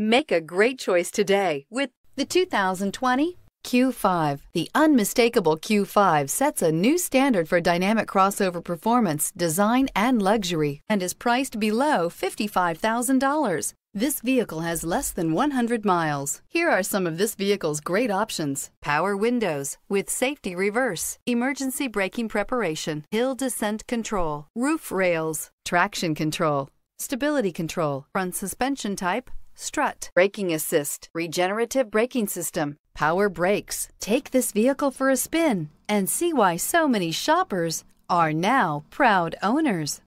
Make a great choice today with the 2020 Q5. The unmistakable Q5 sets a new standard for dynamic crossover performance, design, and luxury and is priced below $55,000. This vehicle has less than 100 miles. Here are some of this vehicle's great options. Power windows with safety reverse, emergency braking preparation, hill descent control, roof rails, traction control, stability control, front suspension type, strut, braking assist, regenerative braking system, power brakes. Take this vehicle for a spin and see why so many shoppers are now proud owners.